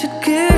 should get